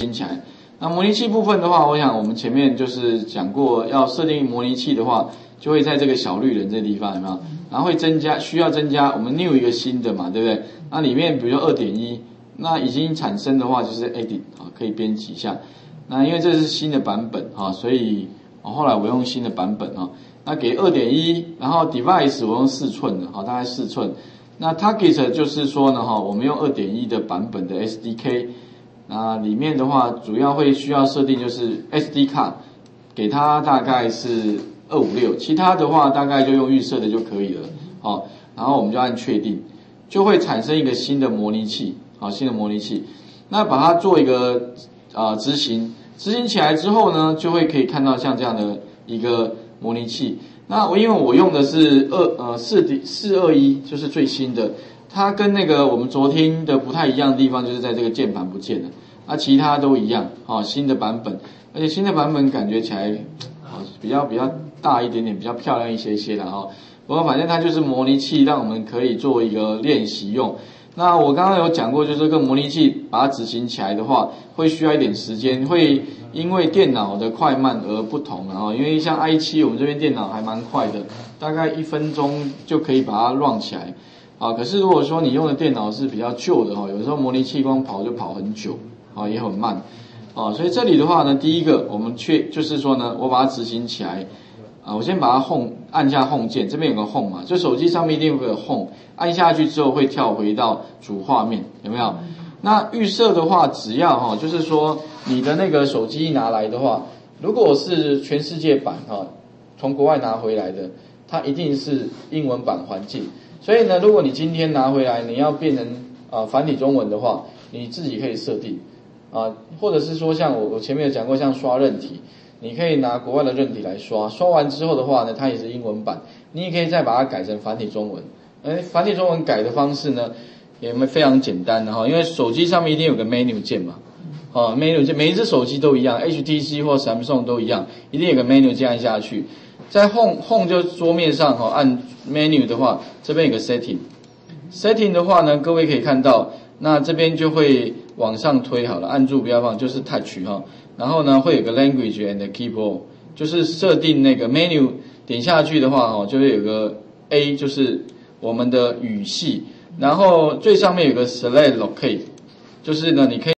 新起来。那模拟器部分的话，我想我们前面就是讲过，要设定模拟器的话，就会在这个小绿人这地方有没有？然后会增加需要增加我们 new 一个新的嘛，对不对？那里面比如说二点一，那已经产生的话就是 edit 啊，可以编辑一下。那因为这是新的版本啊，所以后来我用新的版本啊。那给二点一，然后 device 我用四寸的，好，大概四寸。那 target 就是说呢，哈，我们用二点一的版本的 SDK。那里面的话，主要会需要设定就是 SD 卡，给它大概是二五六，其他的话大概就用预设的就可以了，好，然后我们就按确定，就会产生一个新的模拟器，好，新的模拟器，那把它做一个啊执行，执行起来之后呢，就会可以看到像这样的一个模拟器。那我因为我用的是二呃四 D 四二一，就是最新的。它跟那个我们昨天的不太一样的地方，就是在这个键盘不见了，啊，其他都一样，哦，新的版本，而且新的版本感觉起来，啊，比较比较大一点点，比较漂亮一些些的哈。不过反正它就是模拟器，让我们可以做一个练习用。那我刚刚有讲过，就是跟模拟器把它执行起来的话，会需要一点时间，会因为电脑的快慢而不同，了哦因为像 i 七，我们这边电脑还蛮快的，大概一分钟就可以把它 run 起来。啊，可是如果说你用的电脑是比较旧的哈，有时候模拟器光跑就跑很久，啊，也很慢，啊，所以这里的话呢，第一个我们确就是说呢，我把它执行起来，啊，我先把它 home 按下 home 键，这边有个 home 嘛，就手机上面一定会有 home，按下去之后会跳回到主画面，有没有？那预设的话，只要哈，就是说你的那个手机一拿来的话，如果是全世界版哈，从国外拿回来的，它一定是英文版环境。所以呢，如果你今天拿回来，你要变成啊繁体中文的话，你自己可以设定啊，或者是说像我我前面有讲过，像刷韧体，你可以拿国外的韧体来刷，刷完之后的话呢，它也是英文版，你也可以再把它改成繁体中文。哎，繁体中文改的方式呢，也非常简单的哈，因为手机上面一定有个 menu 键嘛，哦 menu 键，每一只手机都一样，HTC 或 Samsung 都一样，一定有个 menu 键按下去。在 home home 就桌面上哈，按 menu 的话，这边有个 setting，setting 的话呢，各位可以看到，那这边就会往上推好了，按住不要放，就是 touch 哈，然后呢会有个 language and keyboard，就是设定那个 menu 点下去的话哈，就会有个 A 就是我们的语系，然后最上面有个 select locate，就是呢你可以。